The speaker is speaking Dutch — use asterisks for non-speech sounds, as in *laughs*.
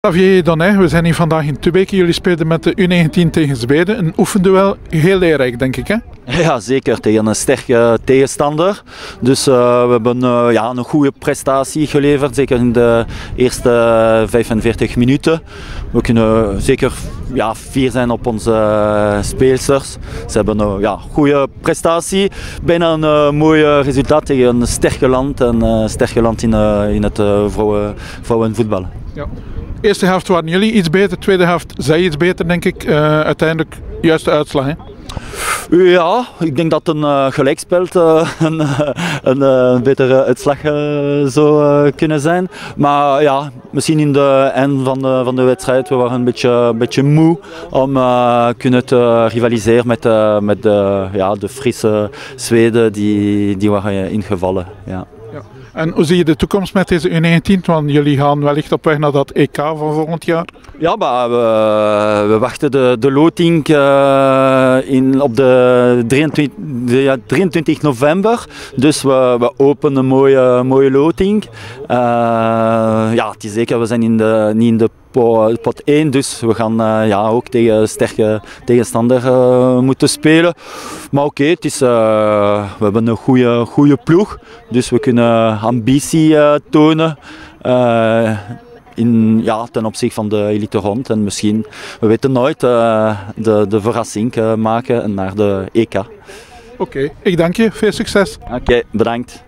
Xavier Donnet, we zijn hier vandaag in Tubeke. Jullie speelden met de U19 tegen Zweden. Een oefenduel, heel leerrijk denk ik hè? *laughs* Ja, zeker. Tegen een sterke tegenstander. Dus uh, we hebben uh, ja, een goede prestatie geleverd, zeker in de eerste 45 minuten. We kunnen zeker ja, fier zijn op onze speelsters. Ze hebben een ja, goede prestatie. Bijna een mooi resultaat tegen een sterke land. En een sterke land in, in het vrouwen, vrouwenvoetbal. Ja. Eerste helft waren jullie iets beter, tweede helft zij iets beter, denk ik. Uh, uiteindelijk juiste uitslag. Hè? Ja, ik denk dat een uh, gelijkspel uh, *laughs* een, een, betere uitslag zou kunnen zijn. Maar ja, misschien in de eind van de, van de wedstrijd we waren een beetje, een beetje moe om kunnen te rivaliseren met, met de, ja, de frisse Zweden die, die waren ingevallen. Ja. En hoe zie je de toekomst met deze U19? Want jullie gaan wellicht op weg naar dat EK van volgend jaar. Ja, maar we, we wachten de, de loting uh, in, op de 23, de, ja, 23 november. Dus we, we openen een mooie, mooie loting. Uh, ja, het is zeker, we zijn in de, niet in de pot 1, dus we gaan uh, ja, ook tegen sterke tegenstander moeten spelen. Maar oké, okay, uh, we hebben een goede, goede ploeg, dus we kunnen ambitie tonen. In, ja, ten opzichte van de elite rond en misschien, we weten nooit, de, de verrassing maken naar de EK. Oké, okay, ik dank je. Veel succes. Oké, okay, bedankt.